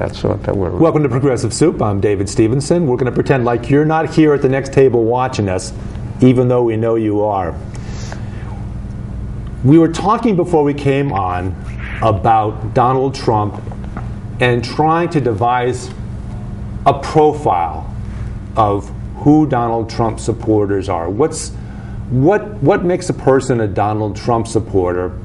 that sort that were. Welcome to Progressive Soup. I'm David Stevenson. We're going to pretend like you're not here at the next table watching us, even though we know you are. We were talking before we came on about Donald Trump and trying to devise a profile of who Donald Trump supporters are. What's what what makes a person a Donald Trump supporter?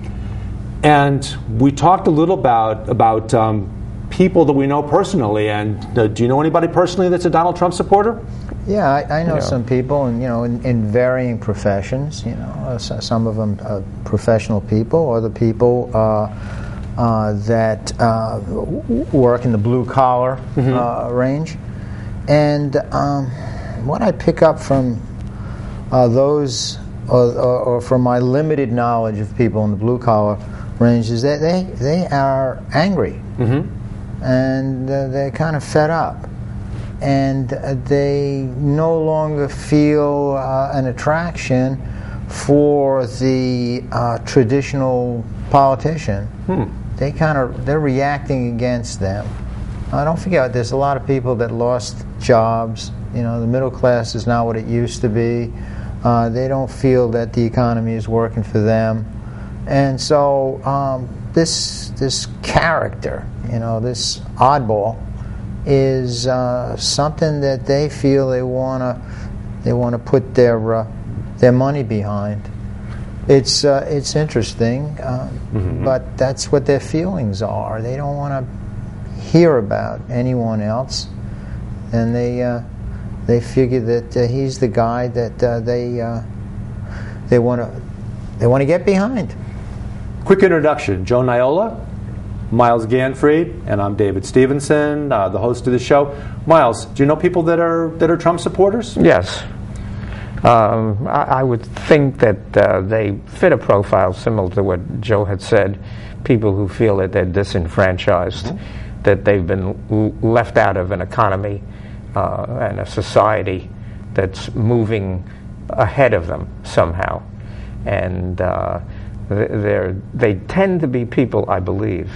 And we talked a little about about um, people that we know personally. And uh, do you know anybody personally that's a Donald Trump supporter? Yeah, I, I know Yeah. some people, and you know, in, in varying professions. You know, uh, so- some of them uh, professional people, other people uh, uh, that uh, work in the blue collar uh, range. And um, what I pick up from uh, those, or, or, or from my limited knowledge of people in the blue collar range, is that they they are angry, and uh, they're kind of fed up and uh, they no longer feel uh, an attraction for the uh, traditional politician. They kind of they're reacting against them. Uh, don't forget, there's a lot of people that lost jobs. You know, the middle class is not what it used to be. Uh, they don't feel that the economy is working for them, and so um, this this character, you know, this oddball, is uh, something that they feel they want to they want to put their uh, their money behind. It's uh, it's interesting, uh, but that's what their feelings are. They don't want to hear about anyone else, and they uh, they figure that uh, he's the guy that uh, they uh, they want to they want to get behind. Quick introduction Joe Niola, Myles Ganfried, and I'm David Stevenson, uh, the host of the show. Myles, do you know people that are that are Trump supporters? Yes. Um, I, I would think that uh, they fit a profile similar to what Joe had said people who feel that they're disenfranchised, that they've been l- left out of an economy uh, and a society that's moving ahead of them somehow. And uh, they're, they tend to be people, I believe,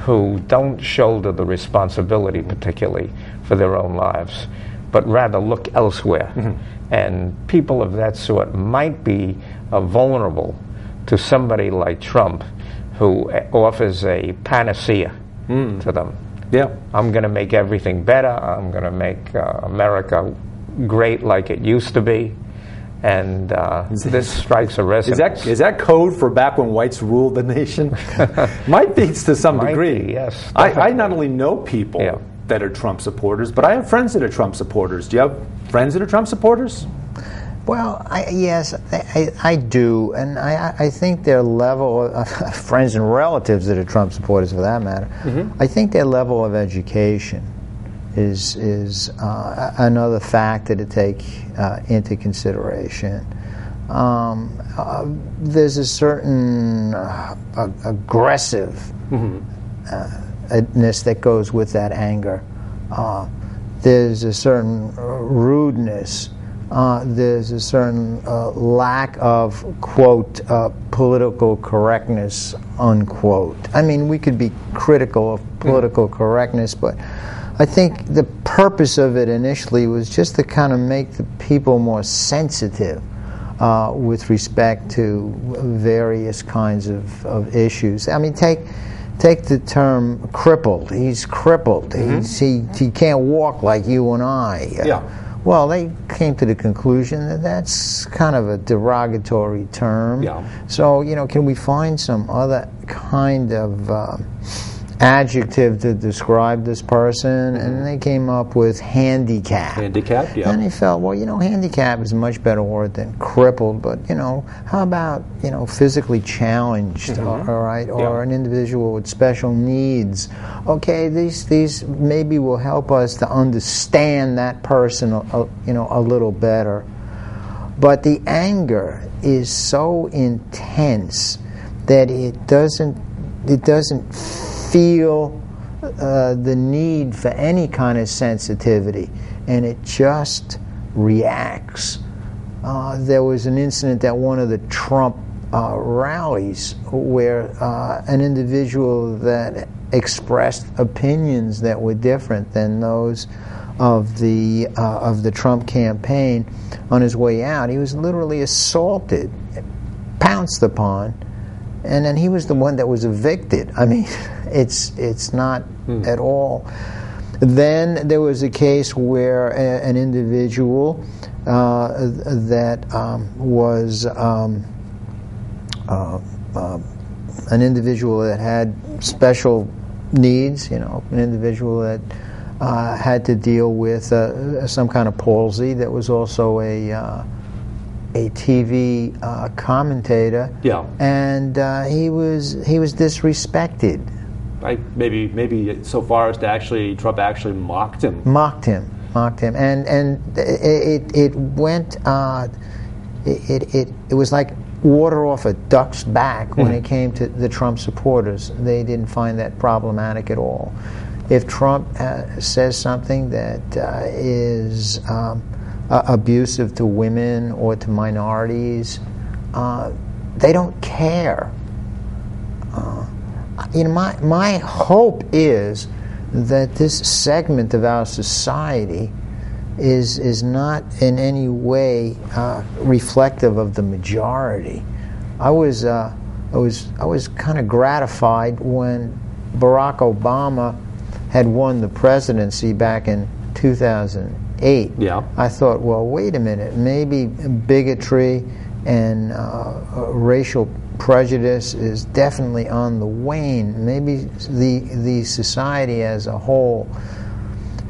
who don't shoulder the responsibility, particularly for their own lives, but rather look elsewhere. And people of that sort might be uh, vulnerable to somebody like Trump, who uh, offers a panacea to them. Yeah. I'm going to make everything better. I'm going to make uh, America great like it used to be. And uh, this strikes a Is resonance. that is that code for back when whites ruled the nation? Might be to some Might degree. be, yes, I, I not only know people Yeah. that are Trump supporters, but I have friends that are Trump supporters. Do you have friends that are Trump supporters? Well, I, yes, I, I, I do, and I, I think their level of friends and relatives that are Trump supporters, for that matter, I think their level of education is is uh, another factor to take uh, into consideration. Um, uh, there's a certain uh, ag- aggressive ness that goes with that anger. Uh, there's a certain uh, rudeness. Uh, there's a certain uh, lack of quote uh, political correctness unquote. I mean, we could be critical of political correctness, but I think the purpose of it initially was just to kind of make the people more sensitive uh, with respect to various kinds of, of issues. I mean, take take the term crippled. He's crippled. He's, he he can't walk like you and I. Yeah. Well, they came to the conclusion that that's kind of a derogatory term. Yeah. So you know, can we find some other kind of uh, adjective to describe this person? And mm-hmm. they came up with handicap. Handicapped, yeah. And they felt, well, you know, handicap is a much better word than crippled, but, you know, how about, you know, physically challenged, mm-hmm. all right, or Yeah. an individual with special needs? Okay, these, these maybe will help us to understand that person, a, a- you know, a little better. But the anger is so intense that it doesn't, it doesn't feel uh, the need for any kind of sensitivity, and it just reacts. Uh, there was an incident at one of the Trump uh, rallies where uh, an individual that expressed opinions that were different than those of the uh, of the Trump campaign on his way out. He was literally assaulted, pounced upon, and then he was the one that was evicted. I mean, it's it's not at all. Then there was a case where a, an individual uh, that um, was um, uh, uh, an individual that had special needs, you know, an individual that uh, had to deal with uh, some kind of palsy that was also a uh, a TV uh, commentator. Yeah. And uh, he was he was disrespected, I, maybe maybe so far as to actually Trump actually mocked him. mocked him, mocked him, and and it it, went. Uh, it, it it was like water off a duck's back when it came to the Trump supporters. They didn't find that problematic at all. If Trump uh, says something that uh, is um, uh, abusive to women or to minorities, uh, they don't care. You know, my, my hope is that this segment of our society is is not in any way uh, reflective of the majority. I was uh, I was I was kind of gratified when Barack Obama had won the presidency back in 2008. Yeah. I thought, well, wait a minute, maybe bigotry and uh, racial prejudice is definitely on the wane. Maybe the the society as a whole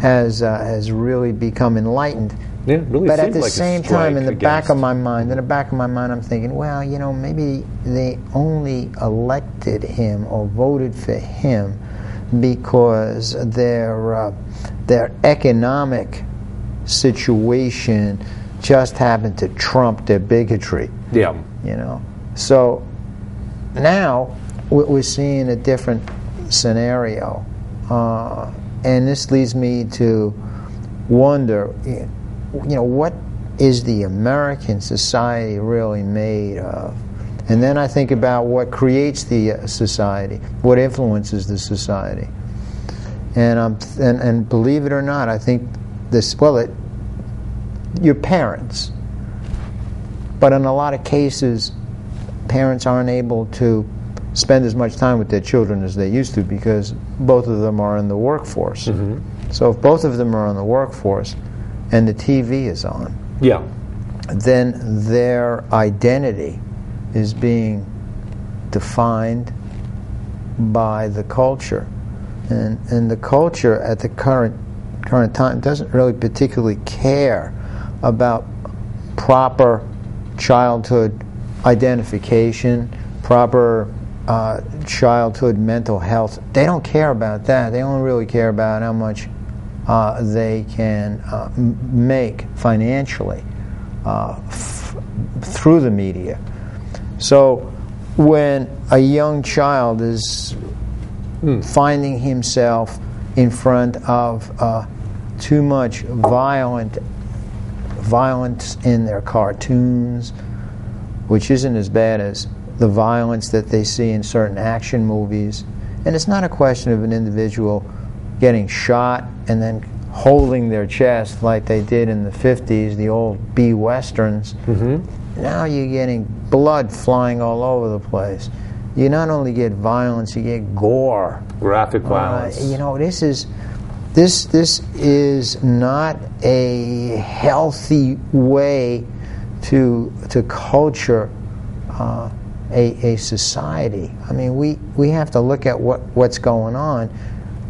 has uh, has really become enlightened. Yeah, really But at the like same time, in the strike back of my mind, in the back of my mind, I'm thinking, well, you know, maybe they only elected him or voted for him because their uh, their economic situation just happened to trump their bigotry Yeah. you know. So now we- we're seeing a different scenario, uh, and this leads me to wonder, you know, what is the American society really made of? And then I think about what creates the uh, society, what influences the society. And, um, and, and believe it or not, I think this, well, it, your parents, but in a lot of cases, parents aren't able to spend as much time with their children as they used to because both of them are in the workforce. Mm-hmm. So if both of them are in the workforce and the TV is on, Yeah. then their identity is being defined by the culture. And, and the culture at the current, current time doesn't really particularly care about proper childhood identification, proper uh, childhood mental health. They don't care about that. They only really care about how much uh, they can uh, make financially uh, f- through the media. So when a young child is finding himself in front of uh, too much violent violence in their cartoons, which isn't as bad as the violence that they see in certain action movies. And it's not a question of an individual getting shot and then holding their chest like they did in the 50s, the old B westerns. Now you're getting blood flying all over the place. You not only get violence, you get gore. Graphic Uh, violence. you know, this is this this is not a healthy way to to culture uh, a, a society. I mean, we, we have to look at what, what's going on.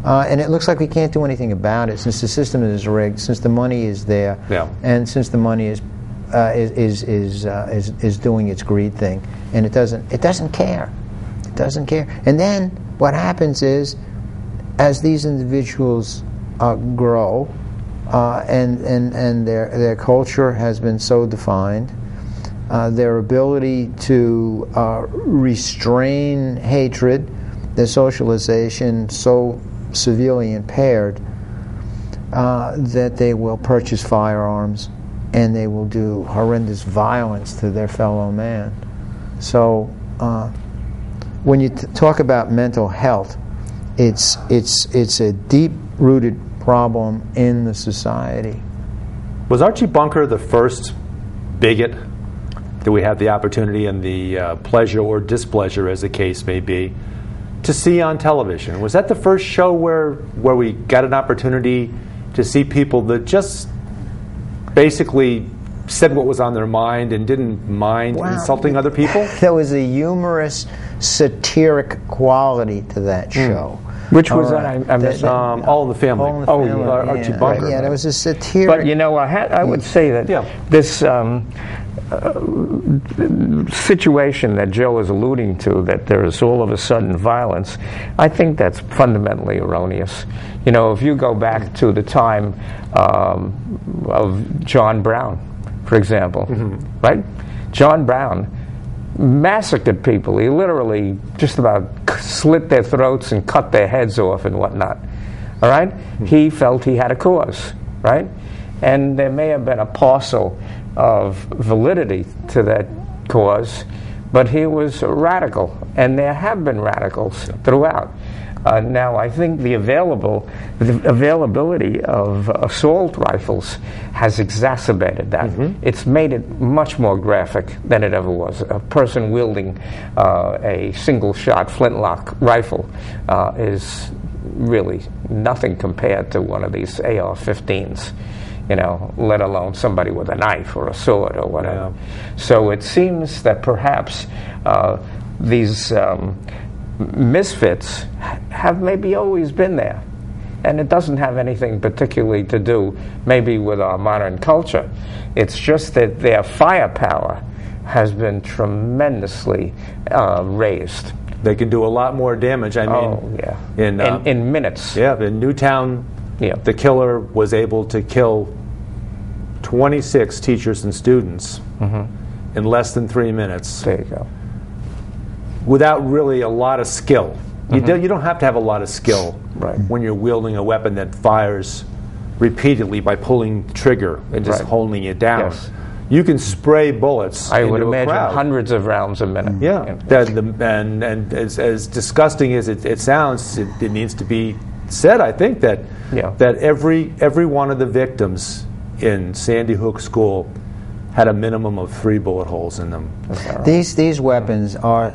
Uh, and it looks like we can't do anything about it since the system is rigged, since the money is there, Yeah. and since the money is uh, is is is, uh, is is doing its greed thing, and it doesn't it doesn't care, it doesn't care. And then what happens is, as these individuals uh, grow, uh, and and and their their culture has been so defined, uh, their ability to uh, restrain hatred, their socialization so severely impaired uh, that they will purchase firearms and they will do horrendous violence to their fellow man. So, uh, when you t- talk about mental health, it's it's it's a deep-rooted problem in the society. Was Archie Bunker the first bigot that we have the opportunity and the uh, pleasure or displeasure, as the case may be, to see on television? Was that the first show where where we got an opportunity to see people that just basically said what was on their mind and didn't mind Wow. insulting other people? There was a humorous, satiric quality to that show. Which was All right. I, I missed That- that. Um, All in the Family. All in the Oh, yeah, Archie yeah. Bunker. Yeah, there was a satiric. But you know, I, had, I would say that Yeah. this um, uh, situation that Joe is alluding to, that there is all of a sudden violence, I think that's fundamentally erroneous. You know, if you go back to the time um, of John Brown, for example, right? John Brown massacred people. He literally just about slit their throats and cut their heads off and whatnot. All right? Hmm. He felt he had a cause, right? And there may have been a parcel of validity to that cause, but he was a radical, and there have been radicals throughout. Uh, now, I think the available the availability of assault rifles has exacerbated that. It's made it much more graphic than it ever was. A person wielding uh, a single-shot flintlock rifle uh, is really nothing compared to one of these AR-15s. You know, let alone somebody with a knife or a sword or whatever. So it seems that perhaps uh, these um, misfits have maybe always been there. And it doesn't have anything particularly to do maybe with our modern culture. It's just that their firepower has been tremendously uh, raised. They can do a lot more damage. I mean, oh, yeah. in, uh, in, in minutes. Yeah, in Newtown, Yeah. the killer was able to kill 26 teachers and students in less than three minutes There you go. Without really a lot of skill. You, do, you don't have to have a lot of skill Mm-hmm. Right. when you're wielding a weapon that fires repeatedly by pulling the trigger and just Right. holding it down. Yes. You can spray bullets. I would into a imagine crowd. hundreds of rounds a minute. Yeah, You know. that the, and and as, as disgusting as it, it sounds, it, it needs to be said. I think that Yeah. that every every one of the victims in Sandy Hook School had a minimum of three bullet holes in them. These these weapons are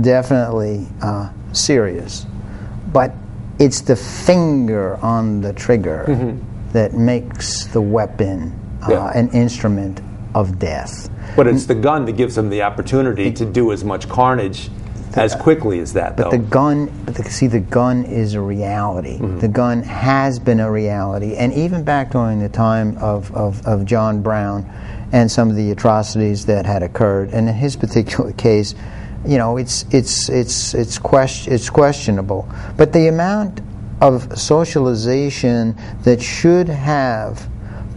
definitely uh, serious, but it's the finger on the trigger that makes the weapon uh, Yeah. an instrument of death. But it's the gun that gives them the opportunity to do as much carnage as quickly as that, But though. the gun, but the, see, the gun is a reality. The gun has been a reality, and even back during the time of, of, of John Brown and some of the atrocities that had occurred, and in his particular case, you know, it's it's it's it's question it's questionable. But the amount of socialization that should have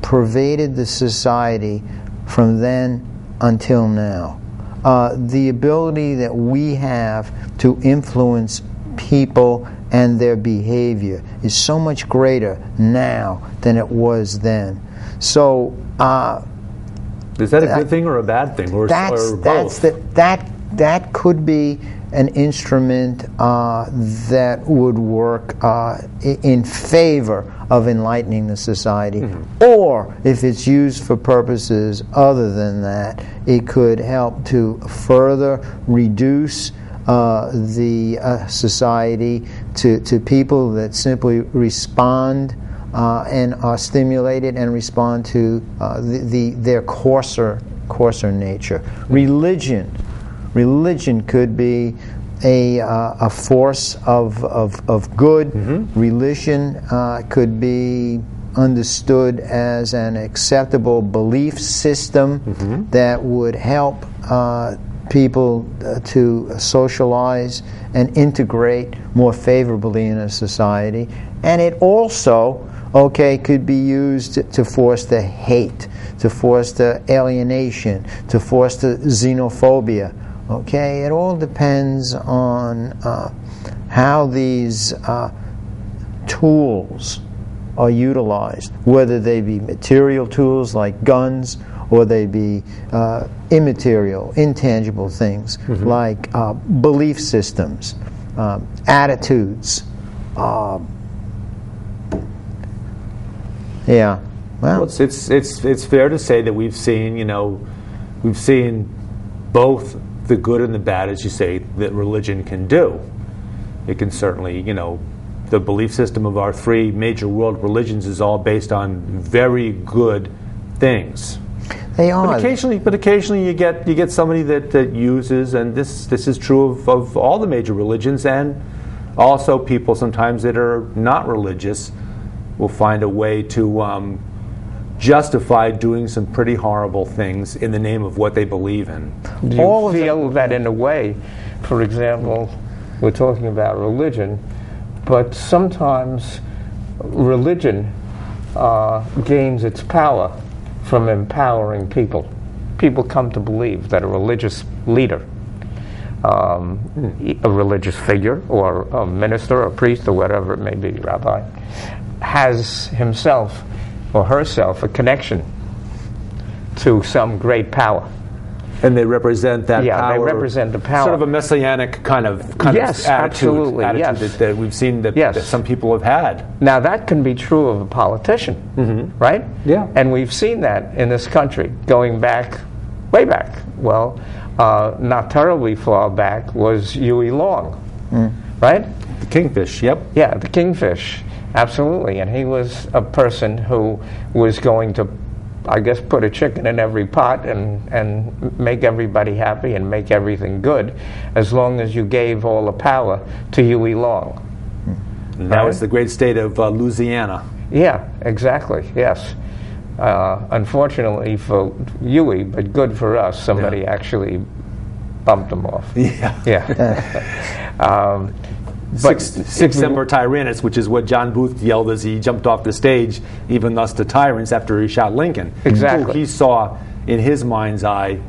pervaded the society from then until now. Uh, the ability that we have to influence people and their behavior is so much greater now than it was then. So uh, Is that a good thing or a bad thing, or, that's or that's both? the, that that could be an instrument uh, that would work uh, in favor of enlightening the society, Mm-hmm. or if it's used for purposes other than that, it could help to further reduce. Uh, the uh, society to, to people that simply respond uh, and are stimulated and respond to uh, the, the their coarser coarser nature. Religion, religion could be a, uh, a force of, of, of good. Religion uh, could be understood as an acceptable belief system that would help uh, people uh, to socialize and integrate more favorably in a society. And it also, okay, could be used to force the hate, to force the alienation, to foster xenophobia. Okay, it all depends on uh, how these uh, tools are utilized, whether they be material tools like guns or they be uh, immaterial, intangible things like uh, belief systems, um, attitudes, Yeah. Well, Well, it's, it's it's it's fair to say that we've seen you know we've seen both the good and the bad, as you say, that religion can do. It can certainly you know the belief system of our three major world religions is all based on very good things. they are. But occasionally, but occasionally you get you get somebody that, that uses, and this this is true of, of all the major religions, and also people sometimes that are not religious will find a way to um, justify doing some pretty horrible things in the name of what they believe in. Do you All feel that in a way, for example, we're talking about religion, but sometimes religion uh, gains its power from empowering people. People come to believe that a religious leader, um, a religious figure, or a minister, or priest, or whatever it may be, rabbi, has himself or herself a connection to some great power. And they represent that Yeah, they represent the power. Sort of a messianic kind of kind Yes, of attitude, absolutely, attitude yes. that, that we've seen that, Yes. that some people have had. Now, that can be true of a politician, right? Yeah. And we've seen that in this country going back, way back. Well, uh, not terribly far back was Huey Long, right? The kingfish, yep. Yeah, the kingfish, absolutely. And he was a person who was going to, I guess, put a chicken in every pot and, and make everybody happy and make everything good as long as you gave all the power to Huey Long. And that Right. was the great state of uh, Louisiana. Yeah, exactly, yes. Uh, unfortunately for Huey, but good for us, somebody Yeah. actually bumped him off. Yeah. Yeah. um, but Six, if sic we- semper tyrannis, which is what John Booth yelled as he jumped off the stage, even thus to tyrants after he shot Lincoln. Exactly. Who he saw in his mind's eye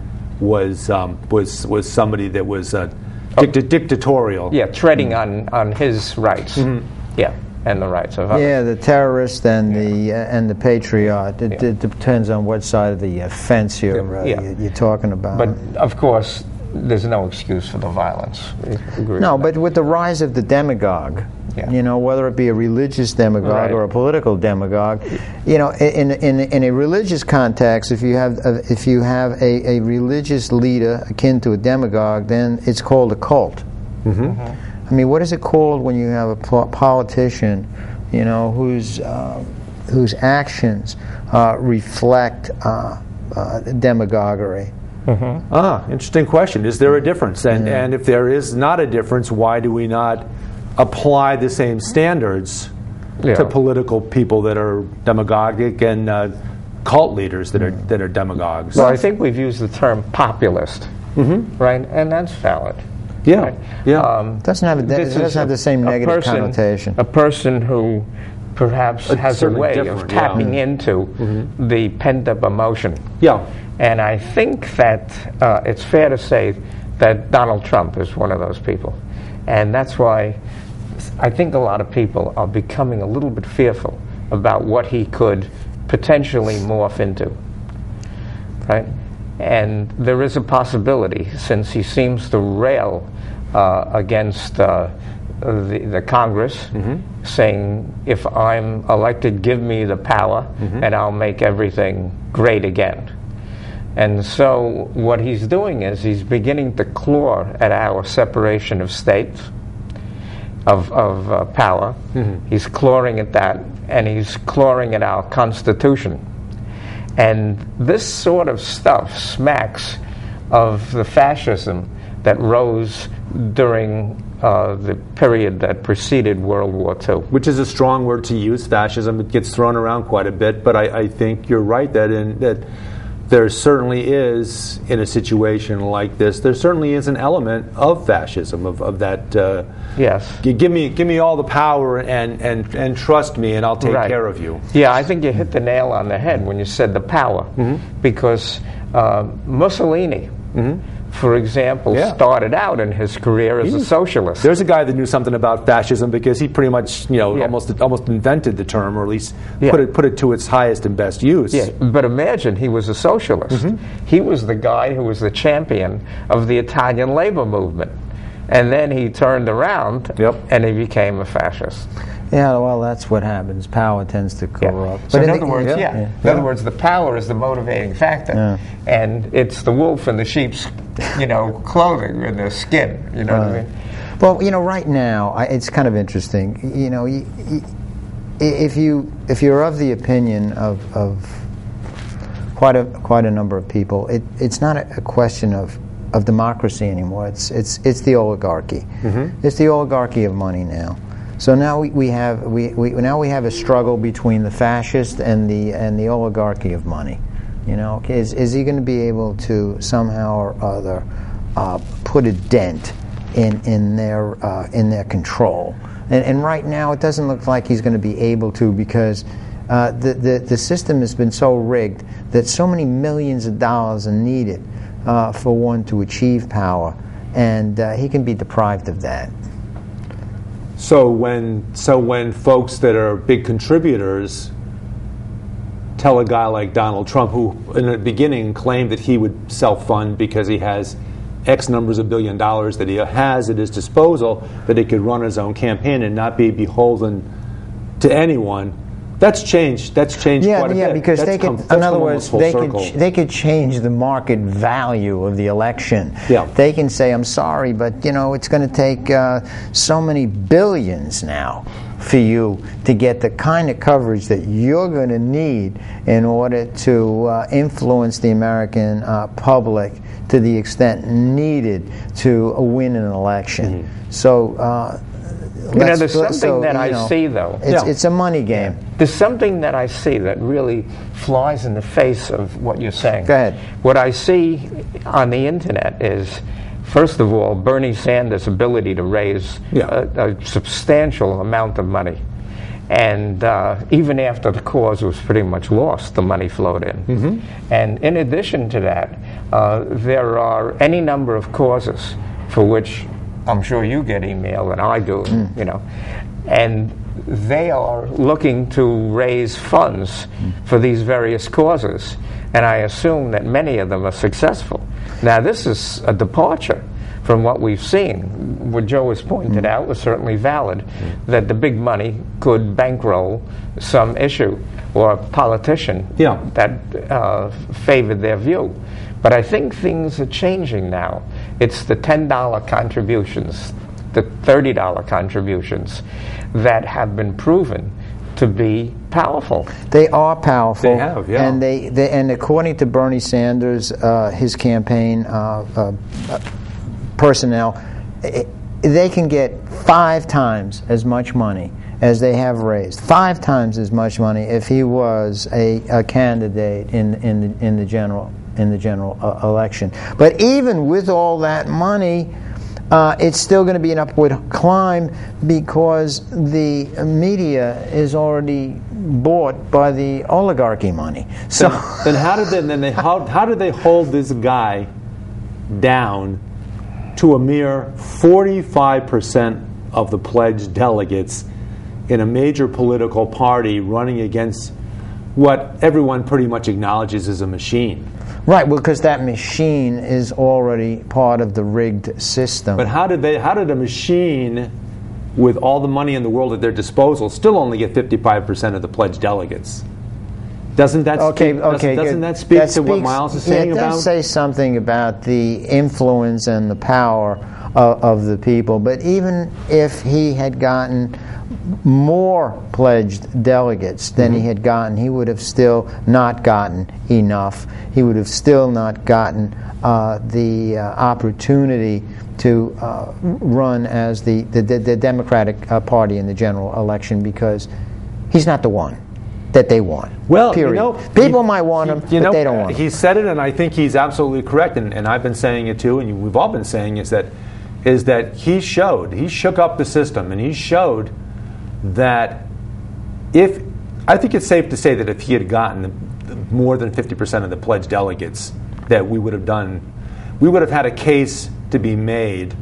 was um, was was somebody that was uh, dicta- dictatorial. yeah, treading on, on his rights. Mm-hmm. Yeah, and the rights of others. Yeah, the terrorist and the uh, and the patriot. It, Yeah. it depends on what side of the uh, fence you're uh, Yeah. you- you're talking about. But of course, there's no excuse for the violence. No, but with the rise of the demagogue, Yeah. you know, whether it be a religious demagogue Right. or a political demagogue, you know, in in in a religious context, if you have a, if you have a, a religious leader akin to a demagogue, then it's called a cult. I mean, what is it called when you have a po- politician, you know, whose uh, whose actions uh, reflect uh, uh, demagoguery? Ah, interesting question. Is there a difference? And and if there is not a difference, why do we not apply the same standards Yeah. to political people that are demagogic and uh, cult leaders that are that are demagogues? Well, I think we've used the term populist, right? And that's valid. Yeah, right? yeah. Um, Doesn't have a de- this doesn't have the same negative person- connotation. A person who perhaps Uh, has a way of different, yeah. Mm-hmm. tapping into the pent-up emotion. yeah. And I think that uh, it's fair to say that Donald Trump is one of those people. And that's why I think a lot of people are becoming a little bit fearful about what he could potentially morph into. Right? And there is a possibility, since he seems to rail uh, against uh, the, the Congress, saying, if I'm elected, give me the power, and I'll make everything great again. And so what he's doing is he's beginning to claw at our separation of states, of, of uh, power. He's clawing at that, and he's clawing at our Constitution. And this sort of stuff smacks of the fascism that rose during uh, the period that preceded World War II. Which is a strong word to use, fascism. It gets thrown around quite a bit, but I, I think you're right that in that there certainly is in a situation like this. There certainly is an element of fascism of, of that. Uh, Yes. G- Give me, give me all the power and, and, and trust me, and I'll take Right. care of you. Yeah, I think you hit the nail on the head when you said the power, Mm-hmm. because uh, Mussolini, for example, Yeah. started out in his career as a socialist. There's a guy that knew something about fascism because he pretty much, you know, Yeah. almost almost invented the term, or at least Yeah. put it put it to its highest and best use. Yeah, but imagine he was a socialist. Mm-hmm. He was the guy who was the champion of the Italian labor movement. and then he turned around Yep. and he became a fascist. Yeah, well, that's what happens. Power tends to Yeah. corrupt. So But in the- other words, yeah. In yeah. other words, the power is the motivating factor, Yeah. and it's the wolf in the sheep's, you know, clothing and their skin. You know what I mean? Well, you know, right now I, it's kind of interesting. You know, y- y- if you if you're of the opinion of, of quite a quite a number of people, it, it's not a, a question of, of democracy anymore. It's it's it's the oligarchy. Mm-hmm. It's the oligarchy of money now. So now we, we have we, we now we have a struggle between the fascist and the and the oligarchy of money. You know, is is he going to be able to somehow or other uh, put a dent in in their uh, in their control? And, and right now, it doesn't look like he's going to be able to because uh, the, the the system has been so rigged that so many millions of dollars are needed uh, for one to achieve power, and uh, he can be deprived of that. So when so when folks that are big contributors tell a guy like Donald Trump, who in the beginning claimed that he would self-fund because he has X numbers of billion dollars that he has at his disposal, that he could run his own campaign and not be beholden to anyone. That's changed. That's changed Yeah, quite a yeah, bit. because That's they could, in other words, they could, circle. ch- they could change the market value of the election. Yeah. They can say, I'm sorry, but, you know, it's going to take uh, so many billions now for you to get the kind of coverage that you're going to need in order to uh, influence the American uh, public to the extent needed to win an election. Mm-hmm. So, uh, You know, there's something so, that I know, see, though. It's, Yeah. it's a money game. There's something that I see that really flies in the face of what you're saying. Go ahead. What I see on the internet is, first of all, Bernie Sanders' ability to raise Yeah. a, a substantial amount of money. And uh, even after the cause was pretty much lost, the money flowed in. Mm-hmm. And in addition to that, uh, there are any number of causes for which I'm sure you get email and I do, Mm. you know, and they are looking to raise funds for these various causes, and I assume that many of them are successful. Now, this is a departure from what we've seen. What Joe has pointed out was certainly valid that the big money could bankroll some issue or politician Yeah. that uh, favored their view. But I think things are changing now. It's the $10 contributions, the $30 contributions that have been proven to be powerful. They are powerful. They have, yeah. And they, they and according to Bernie Sanders, uh, his campaign uh, uh, uh, personnel, i they can get five times as much money as they have raised. Five times as much money if he was a, a candidate in in the, in the general in the general uh, election. But even with all that money. Uh, it's still going to be an upward climb because the media is already bought by the oligarchy money. So, then how did they then they how, how did they hold this guy down to a mere 45% of the pledged delegates in a major political party running against what everyone pretty much acknowledges is a machine. Right, well, because that machine is already part of the rigged system. But how did they how did a machine with all the money in the world at their disposal still only get 55% of the pledged delegates? Doesn't that Okay, speak, doesn't- doesn't good. that speak to what Myles is saying it about does say something about the influence and the power of, of the people. But even if he had gotten more pledged delegates than Mm-hmm. he had gotten, he would have still not gotten enough. He would have still not gotten uh, the uh, opportunity to uh, run as the, the, the, the Democratic uh, Party in the general election because he's not the one that they want. Well, period. you know, people he- might want he- him, you but know, they don't want uh, him. He said it, and I think he's absolutely correct. And, and I've been saying it too, and you- we've all been saying is that is that he showed he shook up the system, and he showed that if I think it's safe to say that if he had gotten the, more than fifty percent of the pledged delegates, that we would have done, we would have had a case to be made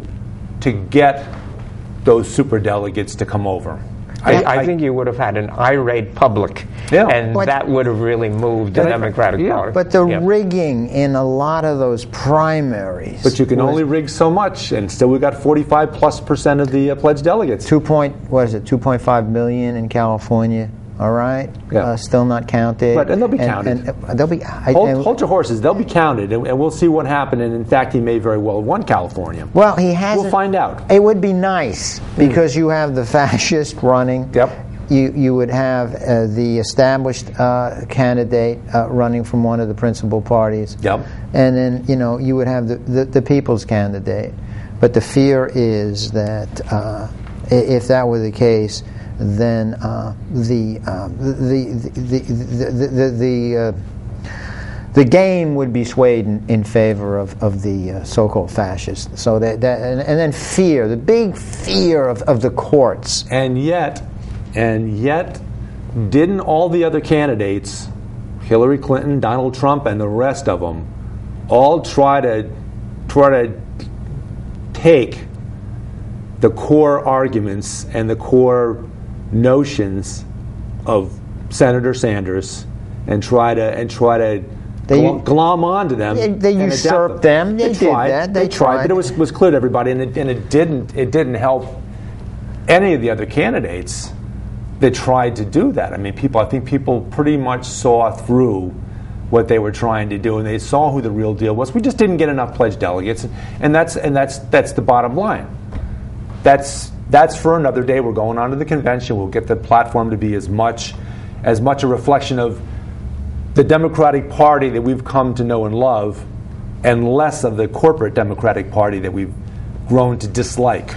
to get those super delegates to come over. I, I, think you would have had an irate public, Yeah. and But- that would have really moved the Democratic yeah. Party. But the Yeah. rigging in a lot of those primaries. But you can was only rig so much, and still we got 45 plus percent of the uh, pledged delegates. two point what is it? Two point five million in California. All right, Yeah. uh, still not counted. But- and they'll be counted. And, uh, they'll be. I, Hold, and- hold your horses; they'll be counted, and, and we'll see what happened. And in fact, he may very well have won California. well, he has. We'll find out. It would be nice because you have the fascist running. Yep. You you would have uh, the established uh, candidate uh, running from one of the principal parties. Yep. And then you know you would have the, the, the people's candidate, but the fear is that uh, if that were the case, then uh, the, uh, the the the the the, the, uh, the game would be swayed in, in favor of, of the uh, so-called fascists. So that, that and, and then fear, the big fear of, of the courts. And yet, and yet, didn't all the other candidates, Hillary Clinton, Donald Trump, and the rest of them, all try to try to take the core arguments and the core notions of Senator Sanders and try to and try to They- glom, glom onto them. They- they usurped them. They did tried. that. They, They tried, but it was was clear to everybody, and it, and it didn't it didn't help any of the other candidates that tried to do that. I mean, people. I think people pretty much saw through what they were trying to do, and they saw who the real deal was. We just didn't get enough pledged delegates, and that's and that's that's the bottom line. That's that's for another day. We're going on to the convention. We'll get the platform to be as much as much a reflection of the Democratic Party that we've come to know and love, and less of the corporate Democratic Party that we've grown to dislike.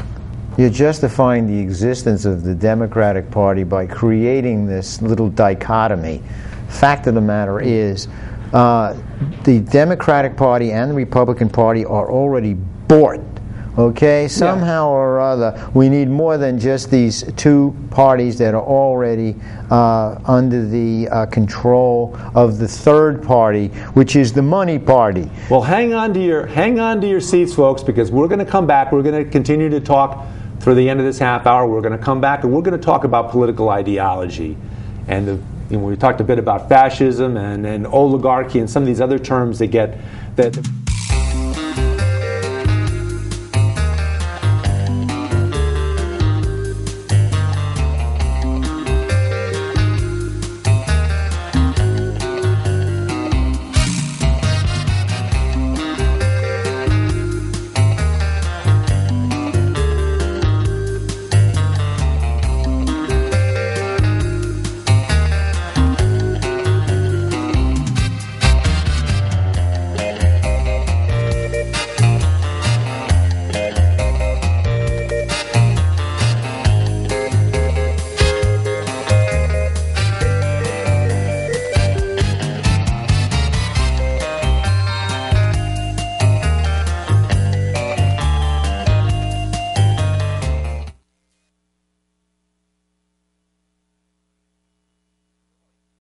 You're justifying the existence of the Democratic Party by creating this little dichotomy. Fact of the matter is, uh, the Democratic Party and the Republican Party are already bought. Okay, somehow or other, we need more than just these two parties that are already uh, under the uh, control of the third party, which is the money party. Well, hang on to your hang on to your seats, folks, because we're going to come back. We're going to continue to talk through the end of this half hour. We're going to come back and we're going to talk about political ideology, and the, you know, we talked a bit about fascism and, and oligarchy and some of these other terms that get that.